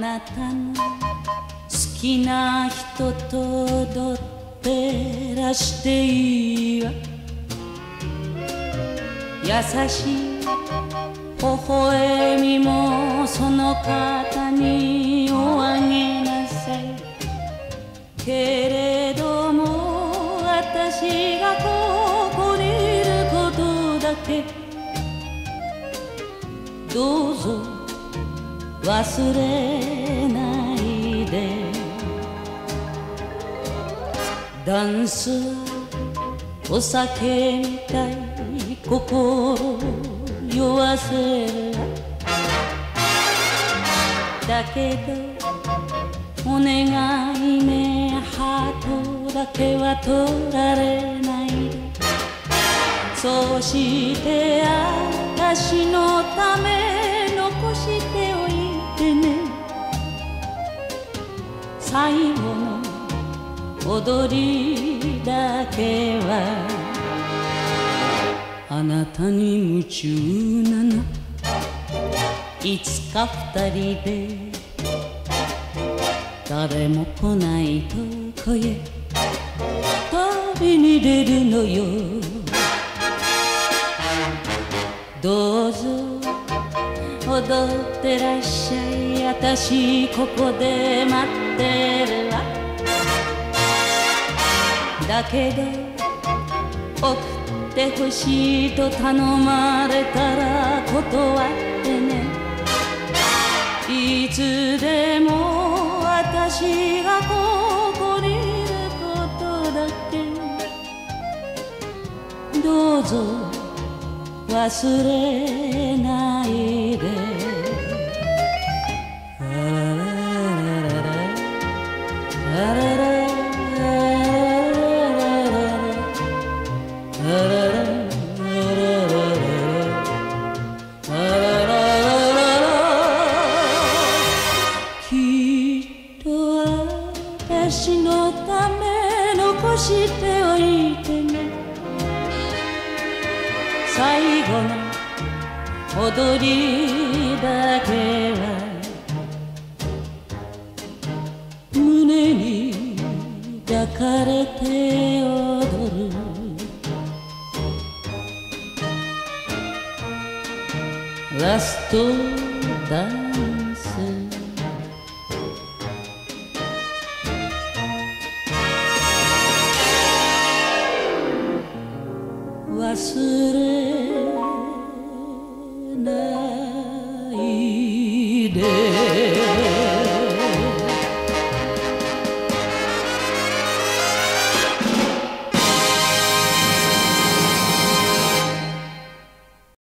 なたの好きな人と踊ってらしていいわ。優しい微笑みもその方におあげなさい。けれども私がここにいることだけ。どうぞ。忘れないで。ダンスお酒みたい心酔わせる。だけどお願いねハートだけは取られない。でそうして私のため最後の踊りだけはあなたに夢中なの。いつか二人で誰も来ないとこへ。旅に出るのよ。どうぞ。踊ってらっしゃい。私ここで待ってるわ。だけど送ってほしいと頼まれたら断ってね。いつでも私がここにいることだけ。どうぞ忘れ私のため残しておいてね。最後の踊りだけはれて踊るラストダンス忘れないで。